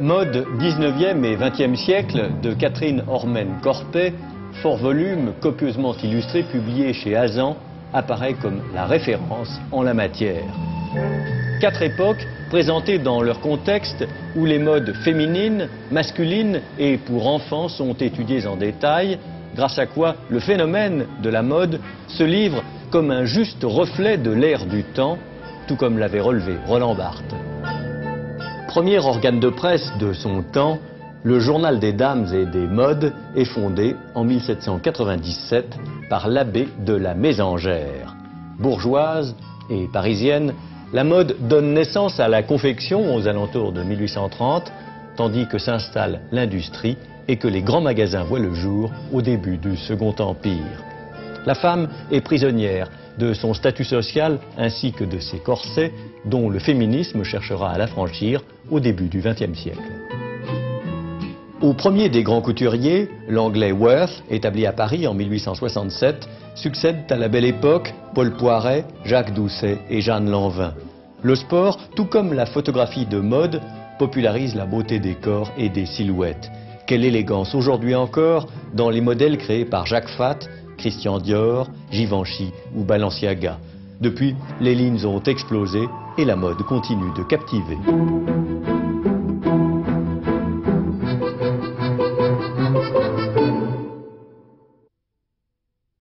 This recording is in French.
Mode 19e et 20e siècle de Catherine Ormen-Corpet, fort volume, copieusement illustré, publié chez Azan, apparaît comme la référence en la matière. Quatre époques présentées dans leur contexte où les modes féminines, masculines et pour enfants sont étudiées en détail, grâce à quoi le phénomène de la mode se livre comme un juste reflet de l'ère du temps, tout comme l'avait relevé Roland Barthes. Premier organe de presse de son temps, le Journal des Dames et des Modes est fondé en 1797 par l'abbé de la Mésangère. Bourgeoise et parisienne, la mode donne naissance à la confection aux alentours de 1830, tandis que s'installe l'industrie et que les grands magasins voient le jour au début du Second Empire. La femme est prisonnière de son statut social ainsi que de ses corsets dont le féminisme cherchera à l'affranchir au début du XXe siècle. Au premier des grands couturiers, l'anglais Worth, établi à Paris en 1867, succèdent à la belle époque Paul Poiret, Jacques Doucet et Jeanne Lanvin. Le sport, tout comme la photographie de mode, popularise la beauté des corps et des silhouettes. Quelle élégance aujourd'hui encore dans les modèles créés par Jacques Fat, Christian Dior, Givenchy ou Balenciaga. Depuis, les lignes ont explosé et la mode continue de captiver.